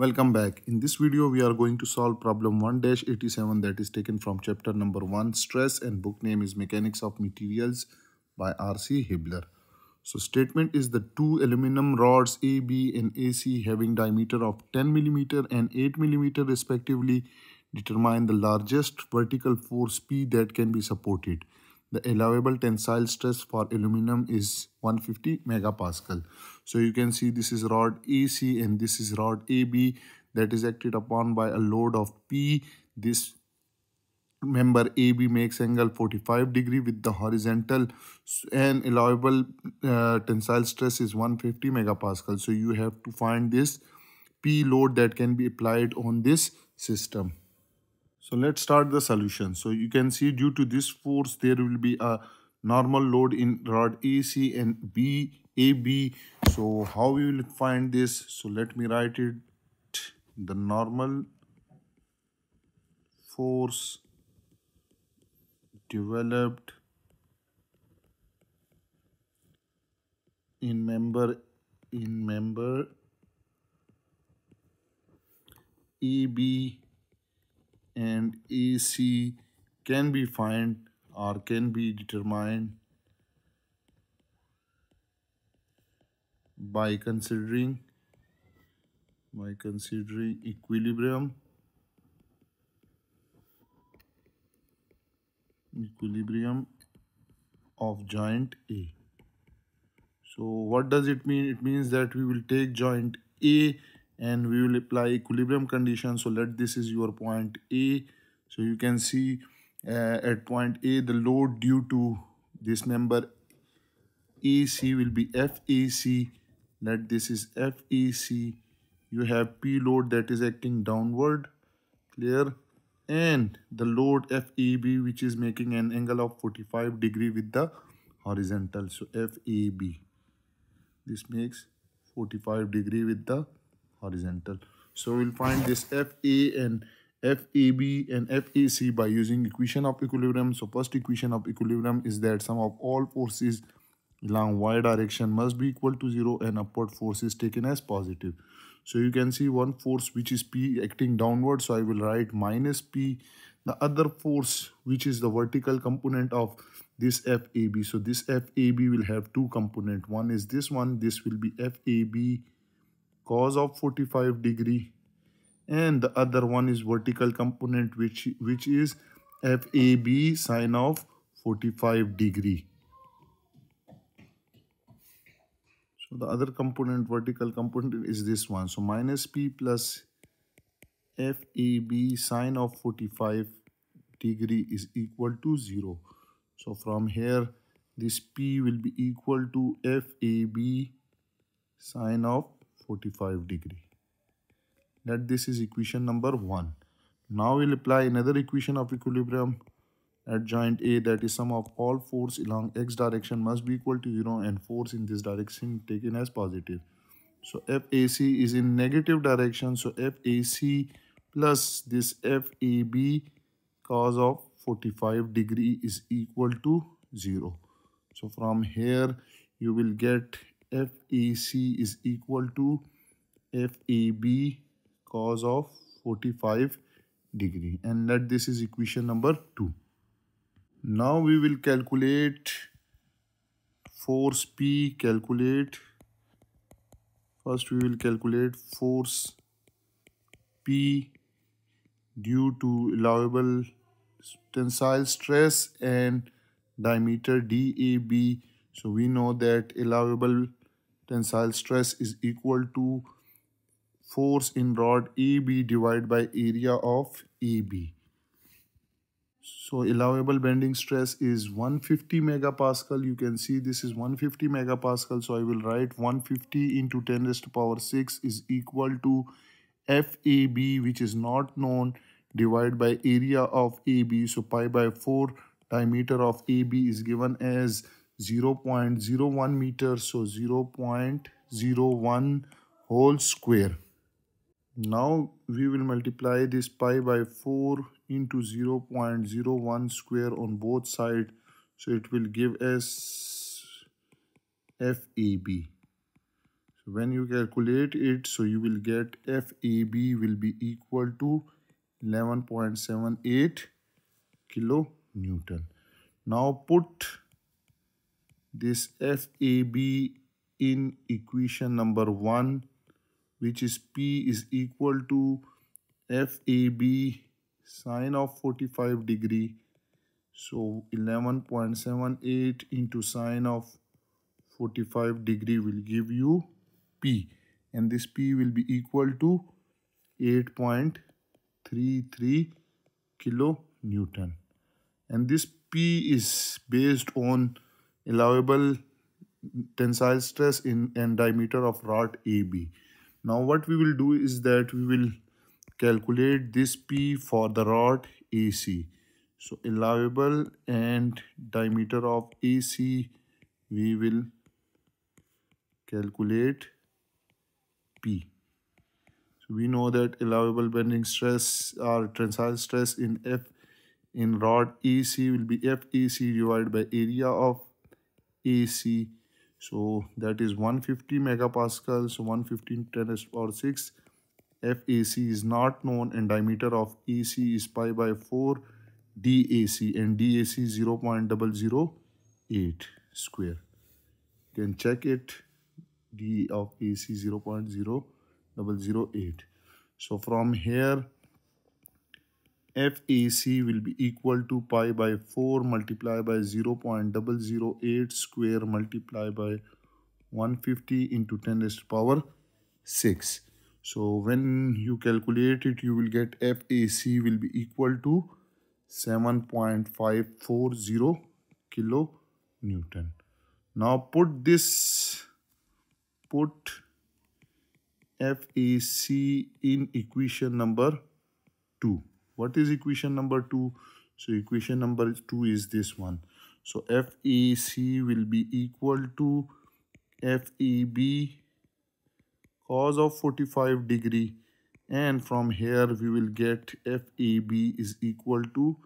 Welcome back. In this video, we are going to solve problem 1-87 that is taken from chapter number 1 stress and book name is Mechanics of Materials by R.C. Hibbeler. So statement is the two aluminum rods AB and AC having diameter of 10 millimeter and 8 millimeter respectively determine the largest vertical force P that can be supported. The allowable tensile stress for aluminum is 150 megapascal. So you can see this is rod AC and this is rod AB that is acted upon by a load of P. This member AB makes angle 45 degree with the horizontal and allowable uh, tensile stress is 150 megapascal. So you have to find this P load that can be applied on this system. So let's start the solution. So you can see due to this force, there will be a normal load in rod AC and B, AB. So how we will find this? So let me write it. The normal force developed in member in member AB and AC can be found or can be determined by considering by considering equilibrium equilibrium of joint A. So what does it mean? It means that we will take joint A and we will apply equilibrium condition. So let this is your point a. So you can see uh, at point a the load due to this member ac will be fac let this is fac you have p load that is acting downward clear? And the load fab which is making an angle of 45 degree with the horizontal. So fab this makes 45 degree with the horizontal. So we'll find this FA and FAB and FAC by using equation of equilibrium. So first equation of equilibrium is that sum of all forces along y direction must be equal to 0 and upward force is taken as positive. So you can see one force which is P acting downward. So I will write minus P. The other force which is the vertical component of this FAB. So this FAB will have two component. One is this one. This will be FAB cos of 45 degree and the other one is vertical component which which is FAB sine of 45 degree. So the other component vertical component is this one. So minus P plus FAB sine of 45 degree is equal to 0. So from here this P will be equal to FAB sine of 45 degree. That this is equation number 1. Now we'll apply another equation of equilibrium at joint A that is sum of all force along x direction must be equal to 0 and force in this direction taken as positive. So FAC is in negative direction. So FAC plus this FAB cos of 45 degree is equal to 0. So from here you will get FAC is equal to FAB cos of 45 degree. And that this is equation number 2. Now we will calculate force P calculate. First we will calculate force P due to allowable tensile stress and diameter DAB so we know that allowable tensile stress is equal to force in rod AB divided by area of AB. So allowable bending stress is 150 megapascal. You can see this is 150 megapascal. So I will write 150 into 10 raised to the power 6 is equal to FAB which is not known divided by area of AB. So pi by 4 diameter of AB is given as 0.01 meters so 0.01 whole square. Now we will multiply this pi by 4 into 0.01 square on both sides. So it will give us FAB so when you calculate it so you will get FAB will be equal to 11.78 kilo Newton now put this FAB in equation number 1 which is P is equal to FAB sine of 45 degree. So 11.78 into sine of 45 degree will give you P. And this P will be equal to 8.33 kilo Newton and this P is based on allowable tensile stress in and diameter of rod AB. Now what we will do is that we will calculate this P for the rod AC. So allowable and diameter of AC we will calculate P. So we know that allowable bending stress or tensile stress in F in rod AC will be FAC divided by area of AC. So that is 150 megapascal. So 115 10 power 6. FAC is not known and diameter of AC is pi by 4 DAC and DAC 0 0.008 square. You can check it. D of AC 0 0.0008. So from here FAC will be equal to pi by 4 multiplied by 0 0.008 square multiplied by 150 into 10 raised to the power 6. So when you calculate it, you will get FAC will be equal to 7.540 kilo Newton. Now put this, put FAC in equation number 2. What is equation number 2? So equation number 2 is this one. So FAC will be equal to FAB cos of 45 degree and from here we will get FAB is equal to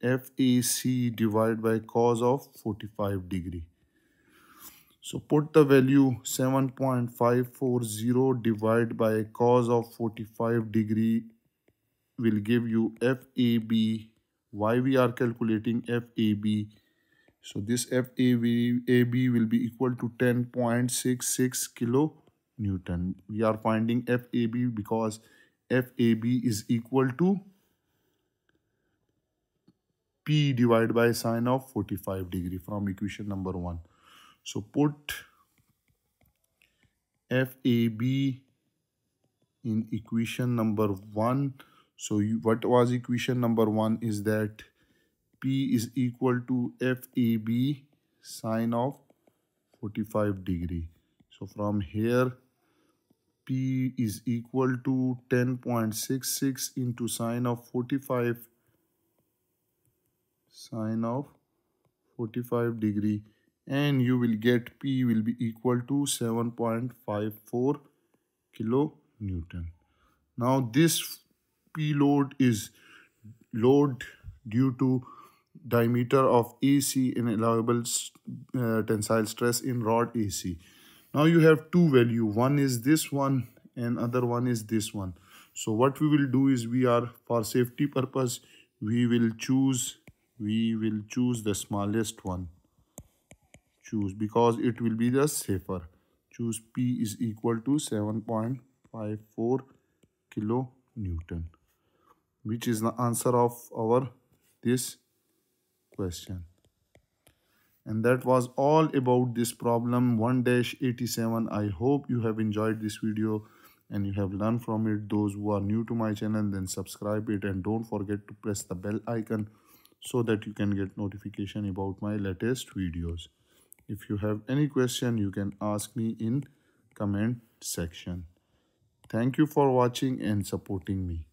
FAC divided by cos of 45 degree. So put the value 7.540 divided by cos of 45 degree will give you FAB. Why we are calculating FAB? So this FAB AB will be equal to 10.66 kilo Newton. We are finding FAB because FAB is equal to P divided by sine of 45 degree from equation number 1. So put FAB in equation number 1 so you, what was equation number one is that P is equal to FAB sine of 45 degree. So from here P is equal to 10.66 into sine of 45 sine of 45 degree and you will get P will be equal to 7.54 kilo Newton. Now this P load is load due to diameter of AC and allowable uh, tensile stress in rod AC. Now you have two value. One is this one and other one is this one. So what we will do is we are for safety purpose we will choose we will choose the smallest one. Choose because it will be the safer. Choose P is equal to 7.54 kilo Newton which is the answer of our this question. And that was all about this problem 1-87 i hope you have enjoyed this video and you have learned from it. Those who are new to my channel then subscribe it and don't forget to press the bell icon so that you can get notification about my latest videos. If you have any question you can ask me in comment section. Thank you for watching and supporting me